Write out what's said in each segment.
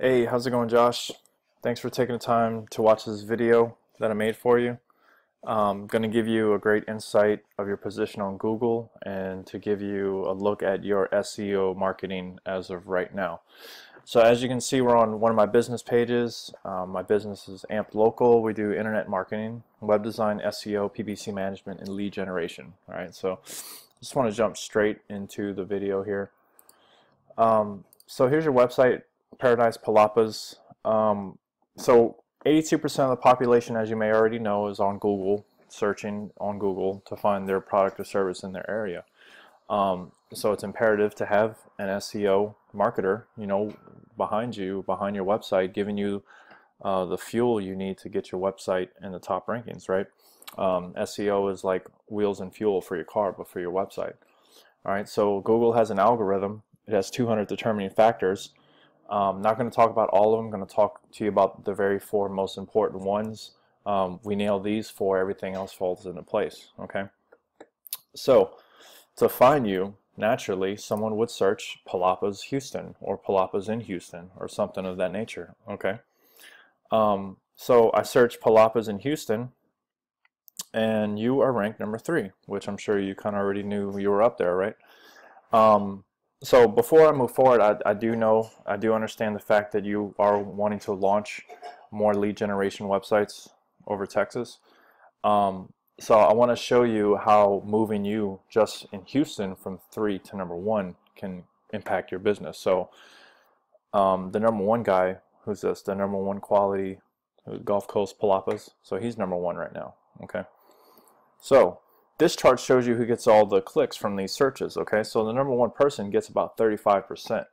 Hey, how's it going, Josh? Thanks for taking the time to watch this video that I made for you. I'm going to give you a great insight of your position on Google and to give you a look at your SEO marketing as of right now. So as you can see, we're on one of my business pages. Um, my business is Amped Local. We do internet marketing, web design, SEO, PPC management, and lead generation. All right, so just want to jump straight into the video here. Um, so here's your website, Paradise Palapas. Um, so 82% of the population, as you may already know, is on Google, searching on Google to find their product or service in their area. Um, so it's imperative to have an SEO marketer, you know, behind you, behind your website, giving you uh, the fuel you need to get your website in the top rankings, right? Um, SEO is like wheels and fuel for your car, but for your website. All right, so Google has an algorithm. It has 200 determining factors. Um, not going to talk about all of them. I'm going to talk to you about the very four most important ones. Um, we nail these four, everything else falls into place. Okay, so to find you, naturally, someone would search Palapas Houston or Palapas in Houston or something of that nature. Okay. Um, so I searched Palapas in Houston and you are ranked number three, which I'm sure you kind of already knew you were up there, right? Um, so before I move forward, I, I do know, I do understand the fact that you are wanting to launch more lead generation websites over Texas. Um, so I want to show you how moving you just in Houston from three to number one can impact your business. So um, the number one guy, who's this? The number one quality Gulf Coast Palapas. So he's number one right now. Okay. So this chart shows you who gets all the clicks from these searches. Okay. So the number one person gets about 35%.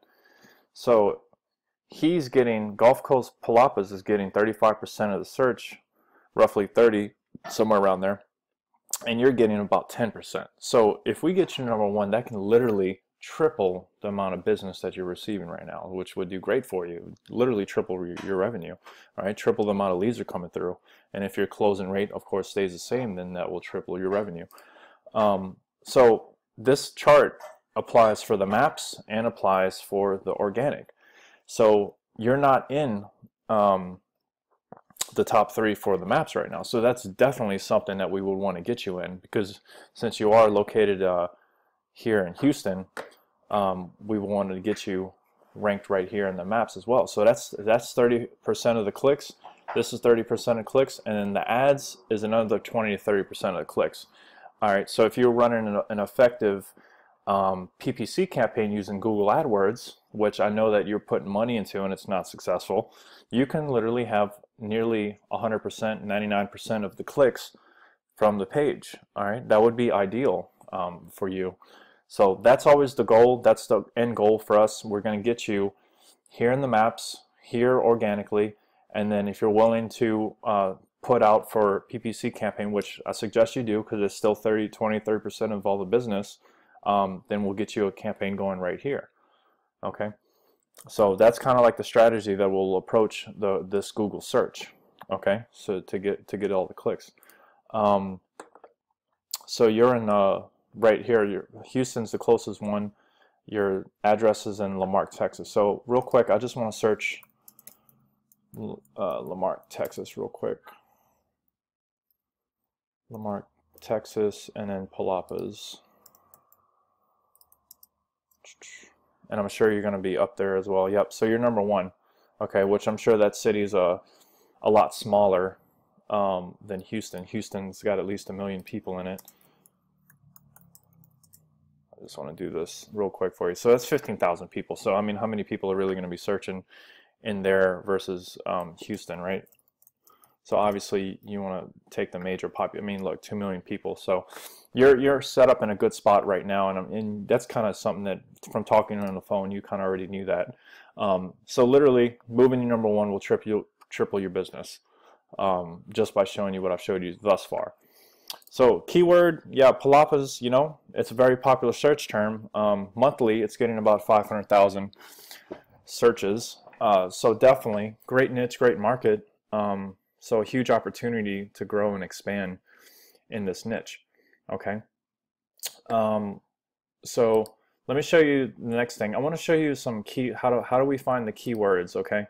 So he's getting Gulf Coast Palapas is getting 35% of the search, roughly 30, somewhere around there and you're getting about 10%. So if we get you number one, that can literally triple the amount of business that you're receiving right now, which would do great for you. Literally triple your revenue, all right? Triple the amount of leads are coming through. And if your closing rate, of course, stays the same, then that will triple your revenue. Um, so this chart applies for the maps and applies for the organic. So you're not in um, the top three for the maps right now. So that's definitely something that we would want to get you in because since you are located uh, here in Houston, um, we wanted to get you ranked right here in the maps as well. So that's that's 30% of the clicks. This is 30% of clicks, and then the ads is another 20 to 30% of the clicks. All right, so if you're running an, an effective um, PPC campaign using Google AdWords, which I know that you're putting money into and it's not successful, you can literally have nearly 100%, 99% of the clicks from the page. All right, that would be ideal um, for you. So that's always the goal. That's the end goal for us. We're going to get you here in the maps, here organically, and then if you're willing to uh, put out for PPC campaign, which I suggest you do because it's still 30, 20, 30% of all the business, um, then we'll get you a campaign going right here. Okay, so that's kind of like the strategy that will approach the this Google search. Okay, so to get to get all the clicks. Um, so you're in uh, right here. You're, Houston's the closest one. Your address is in La Marque, Texas. So real quick, I just want to search uh, La Marque, Texas, real quick. La Marque, Texas, and then Palapas and I'm sure you're going to be up there as well. Yep, so you're number one, okay, which I'm sure that city's a, a lot smaller um, than Houston. Houston's got at least a million people in it. I just want to do this real quick for you. So that's 15,000 people. So, I mean, how many people are really going to be searching in there versus um, Houston, right? So obviously you want to take the major pop. I mean, look, two million people. So you're you're set up in a good spot right now, and and that's kind of something that from talking on the phone, you kind of already knew that. Um, so literally, moving to number one will triple triple your business um, just by showing you what I've showed you thus far. So keyword, yeah, palapas, you know, it's a very popular search term. Um, monthly, it's getting about 500,000 searches. Uh, so definitely, great niche, great market. Um, so a huge opportunity to grow and expand in this niche. Okay. Um, so let me show you the next thing. I want to show you some key, how do, how do we find the keywords, okay?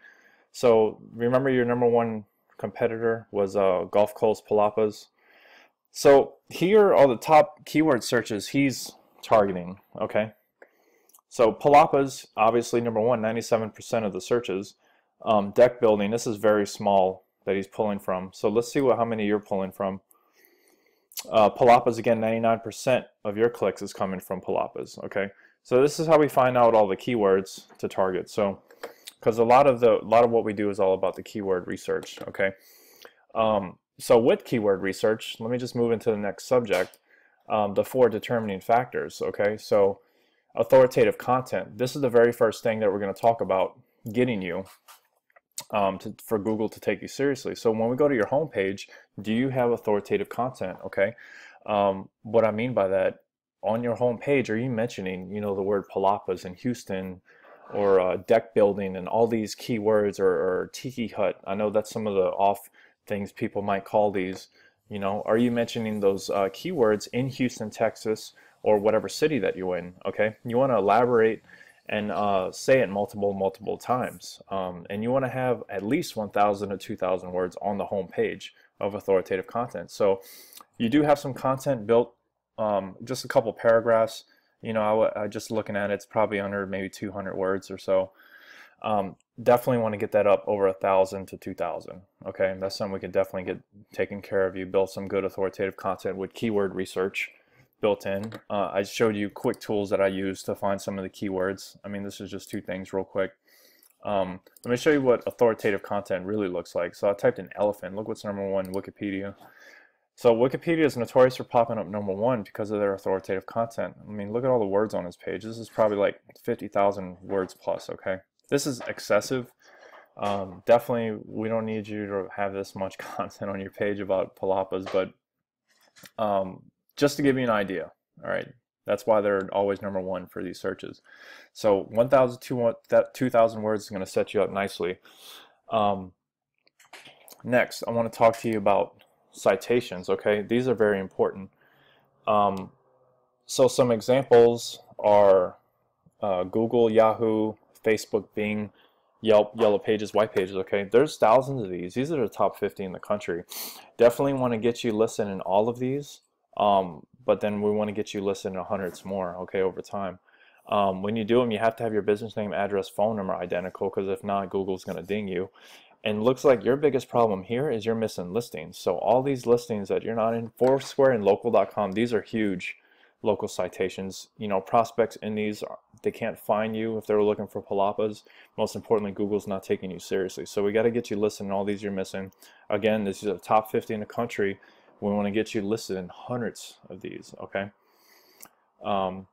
So remember your number one competitor was uh, Gulf Coast Palapas. So here are the top keyword searches he's targeting, okay? So Palapas, obviously number one, 97% of the searches. Um, deck building, this is very small that he's pulling from. So let's see what how many you're pulling from. Uh, Palapas, again, 99% of your clicks is coming from Palapas, okay? So this is how we find out all the keywords to target. So, because a lot of the a lot of what we do is all about the keyword research, okay? Um, so with keyword research, let me just move into the next subject, um, the four determining factors, okay? So authoritative content. This is the very first thing that we're going to talk about getting you um, to, for Google to take you seriously. So when we go to your homepage, do you have authoritative content? Okay. Um, what I mean by that, on your homepage, are you mentioning, you know, the word palapas in Houston or uh, deck building and all these keywords or, or tiki hut? I know that's some of the off things people might call these. You know, are you mentioning those uh, keywords in Houston, Texas, or whatever city that you're in? Okay, you want to elaborate and uh, say it multiple, multiple times. Um, and you want to have at least 1,000 to 2,000 words on the home page of authoritative content. So you do have some content built, um, just a couple paragraphs. You know, I, I just looking at it, it's probably under maybe 200 words or so. Um, definitely want to get that up over a thousand to 2,000. Okay, that's something we can definitely get taken care of. You build some good authoritative content with keyword research built in. Uh, I showed you quick tools that I use to find some of the keywords. I mean, this is just two things real quick. Um, let me show you what authoritative content really looks like. So I typed in elephant. Look what's number one, Wikipedia. So Wikipedia is notorious for popping up number one because of their authoritative content. I mean, look at all the words on this page. This is probably like 50,000 words plus, okay? This is excessive. Um, definitely, we don't need you to have this much content on your page about palapas, but um, just to give you an idea. All right, that's why they're always number one for these searches. So 1,000 2,000 words is going to set you up nicely. Um, next, I want to talk to you about citations. Okay, these are very important. Um, so some examples are uh, Google, Yahoo, Facebook, Bing, Yelp, Yellow Pages, White Pages, okay? There's thousands of these. These are the top 50 in the country. Definitely want to get you listed in all of these. Um, but then we want to get you listed in hundreds more, okay, over time. Um, when you do them, you have to have your business name, address, phone number identical because if not, Google's going to ding you. And looks like your biggest problem here is you're missing listings. So all these listings that you're not in, Foursquare and local.com, these are huge local citations. You know, prospects in these, they can't find you if they're looking for palapas. Most importantly, Google's not taking you seriously. So we got to get you listed in all these you're missing. Again, this is a top 50 in the country we want to get you listed in hundreds of these, okay? Um,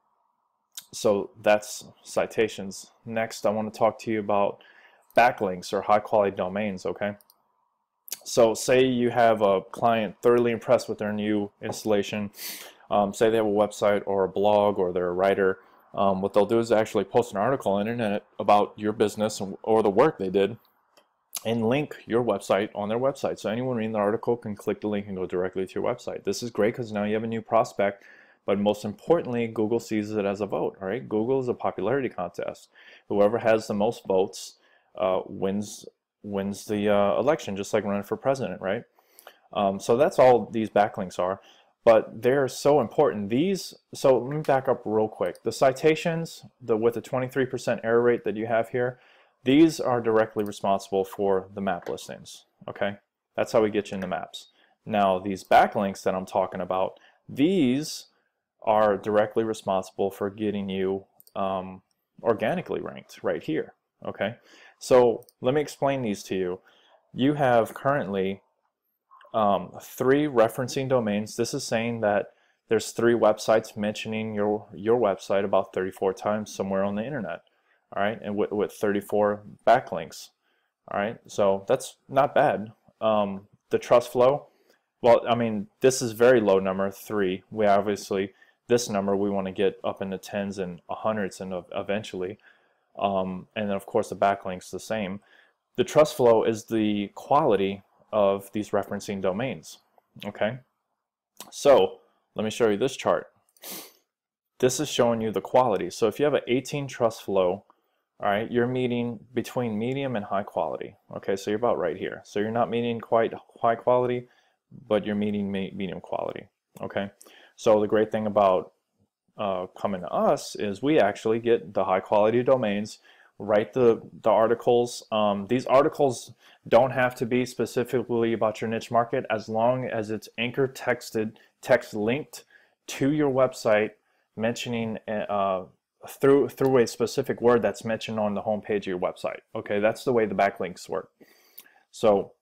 so that's citations. Next, I want to talk to you about backlinks or high quality domains, okay? So say you have a client thoroughly impressed with their new installation. Um, say they have a website or a blog or they're a writer. Um, what they'll do is actually post an article on the internet about your business or the work they did and link your website on their website. So anyone reading the article can click the link and go directly to your website. This is great because now you have a new prospect, but most importantly, Google sees it as a vote. All right, Google is a popularity contest. Whoever has the most votes uh, wins wins the uh, election, just like running for president, right? Um, so that's all these backlinks are, but they're so important. These, so let me back up real quick. The citations, the with the 23% error rate that you have here, these are directly responsible for the map listings, okay? That's how we get you in the maps. Now, these backlinks that I'm talking about, these are directly responsible for getting you um, organically ranked right here, okay? So let me explain these to you. You have currently um, three referencing domains. This is saying that there's three websites mentioning your, your website about 34 times somewhere on the internet all right, and with, with 34 backlinks. All right, so that's not bad. Um, the trust flow, well, I mean, this is very low number, three. We obviously, this number we want to get up into tens and hundreds and eventually. Um, and then of course the backlinks the same. The trust flow is the quality of these referencing domains. Okay, so let me show you this chart. this is showing you the quality. So if you have an 18 trust flow, all right, you're meeting between medium and high quality. Okay, so you're about right here. So you're not meeting quite high quality, but you're meeting medium quality. Okay, so the great thing about uh, coming to us is we actually get the high quality domains, write the, the articles. Um, these articles don't have to be specifically about your niche market as long as it's anchor texted, text linked to your website mentioning uh, through through a specific word that's mentioned on the homepage of your website. Okay, that's the way the backlinks work. So,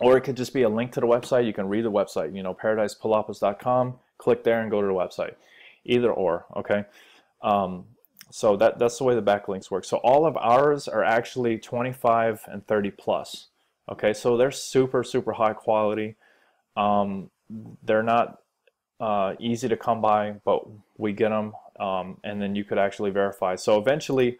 or it could just be a link to the website. You can read the website. You know, paradisepalapas.com. Click there and go to the website. Either or. Okay. Um, so that that's the way the backlinks work. So all of ours are actually 25 and 30 plus. Okay, so they're super super high quality. Um, they're not uh, easy to come by, but we get them, um, and then you could actually verify. So eventually,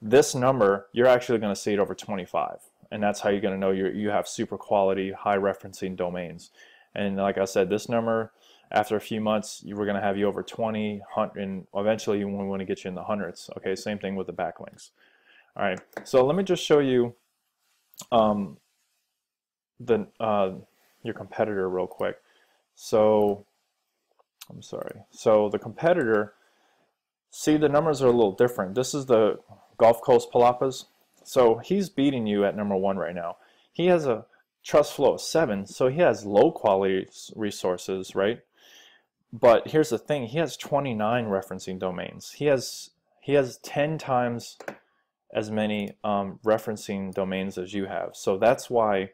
this number you're actually going to see it over 25, and that's how you're going to know you you have super quality, high referencing domains. And like I said, this number after a few months, you were going to have you over 20, and eventually we want to get you in the hundreds. Okay, same thing with the backlinks. All right, so let me just show you um, the uh, your competitor real quick. So I'm sorry. So the competitor, see the numbers are a little different. This is the Gulf Coast Palapas. So he's beating you at number one right now. He has a trust flow of seven, so he has low quality resources, right? But here's the thing, he has 29 referencing domains. He has he has 10 times as many um, referencing domains as you have. So that's why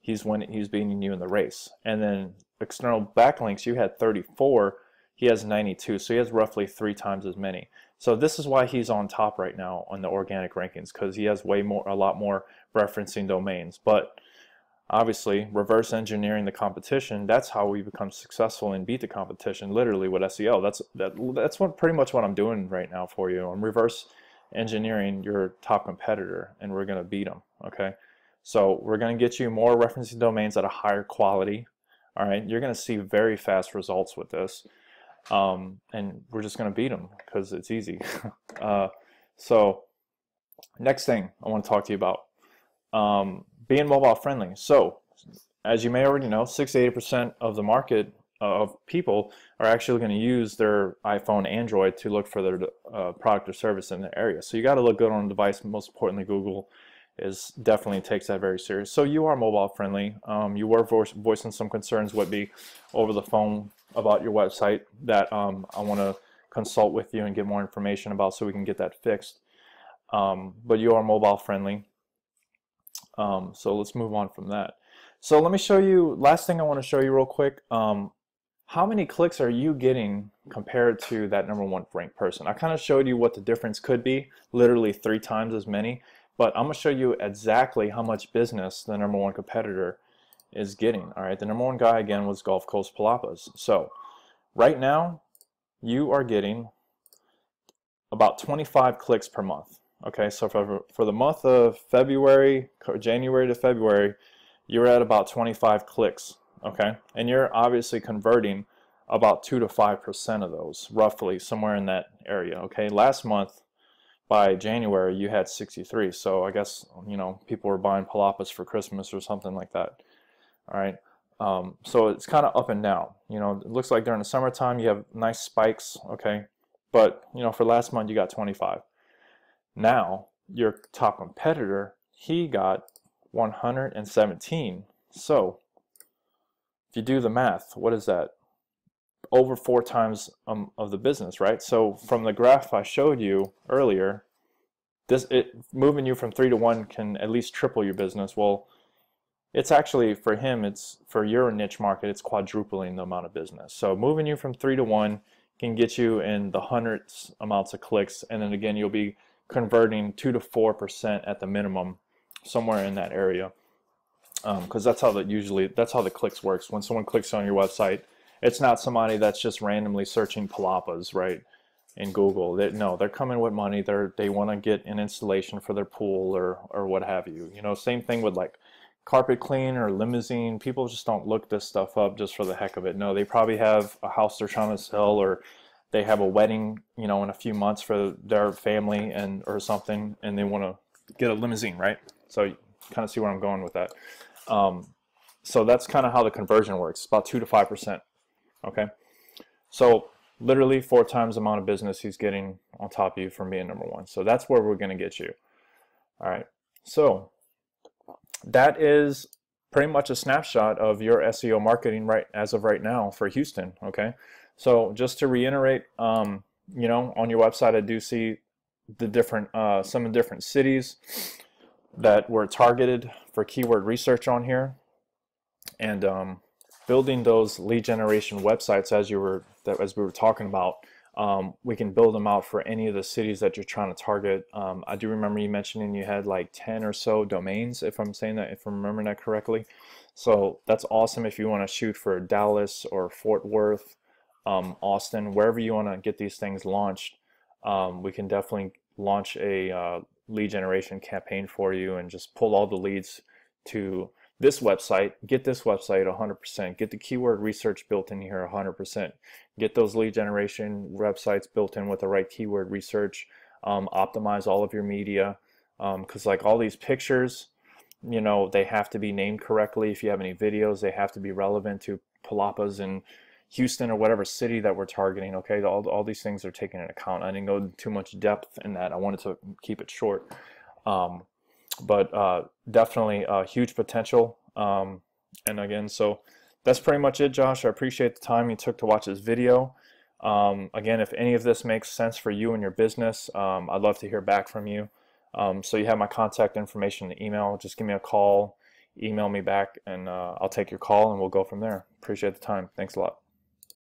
he's when he's beating you in the race. And then external backlinks, you had 34. He has 92, so he has roughly three times as many. So this is why he's on top right now on the organic rankings because he has way more, a lot more referencing domains. But obviously, reverse engineering the competition, that's how we become successful and beat the competition. Literally with SEO, that's that that's what pretty much what I'm doing right now for you. I'm reverse engineering your top competitor, and we're gonna beat them. Okay. So we're going to get you more referencing domains at a higher quality all right, you're going to see very fast results with this. Um, and we're just going to beat them because it's easy. uh, so next thing I want to talk to you about, um, being mobile friendly. So as you may already know, 68% of the market of people are actually going to use their iPhone, Android to look for their uh, product or service in the area. So you got to look good on the device, most importantly Google is definitely takes that very serious. So you are mobile friendly. Um, you were voicing some concerns would be over the phone about your website that um, I want to consult with you and get more information about so we can get that fixed. Um, but you are mobile friendly. Um, so let's move on from that. So let me show you, last thing I want to show you real quick, um, how many clicks are you getting compared to that number one ranked person? I kind of showed you what the difference could be, literally three times as many. But I'm going to show you exactly how much business the number one competitor is getting. All right, the number one guy again was Gulf Coast Palapas. So right now, you are getting about 25 clicks per month. Okay, so for, for the month of February, January to February, you're at about 25 clicks. Okay, and you're obviously converting about 2 to 5% of those, roughly somewhere in that area. Okay, last month by January you had 63. So I guess you know people were buying palapas for Christmas or something like that. All right. Um, so it's kind of up and down. You know, it looks like during the summertime you have nice spikes. Okay, but you know for last month you got 25. Now your top competitor he got 117. So if you do the math, what is that? over four times um, of the business, right? So from the graph I showed you earlier, this it moving you from three to one can at least triple your business. Well, it's actually for him, it's for your niche market, it's quadrupling the amount of business. So moving you from three to one can get you in the hundreds amounts of clicks, and then again you'll be converting two to four percent at the minimum, somewhere in that area. Because um, that's how that usually that's how the clicks works. When someone clicks on your website it's not somebody that's just randomly searching palapas, right, in Google. They, no, they're coming with money. They're they want to get an installation for their pool or or what have you. You know, same thing with like carpet clean or limousine. People just don't look this stuff up just for the heck of it. No, they probably have a house they're trying to sell or they have a wedding, you know, in a few months for their family and or something, and they want to get a limousine, right? So you kind of see where I'm going with that. Um, so that's kind of how the conversion works, about two to five percent. Okay, so literally four times the amount of business he's getting on top of you from being number one. So that's where we're going to get you. All right, so that is pretty much a snapshot of your SEO marketing right as of right now for Houston. Okay, so just to reiterate, um, you know, on your website, I do see the different uh, some different cities that were targeted for keyword research on here, and um, building those lead generation websites as you were that as we were talking about. Um, we can build them out for any of the cities that you're trying to target. Um, I do remember you mentioning you had like 10 or so domains, if I'm saying that, if I'm remembering that correctly. So that's awesome if you want to shoot for Dallas or Fort Worth, um, Austin, wherever you want to get these things launched. Um, we can definitely launch a uh, lead generation campaign for you and just pull all the leads to this website, get this website 100%, get the keyword research built in here 100%, get those lead generation websites built in with the right keyword research, um, optimize all of your media, because um, like all these pictures, you know, they have to be named correctly. If you have any videos, they have to be relevant to Palapas and Houston or whatever city that we're targeting. Okay, all, all these things are taken into account. I didn't go too much depth in that. I wanted to keep it short. Um, but uh, definitely a huge potential. Um, and again, so that's pretty much it, Josh. I appreciate the time you took to watch this video. Um, again, if any of this makes sense for you and your business, um, I'd love to hear back from you. Um, so you have my contact information in the email. Just give me a call, email me back, and uh, I'll take your call and we'll go from there. Appreciate the time. Thanks a lot.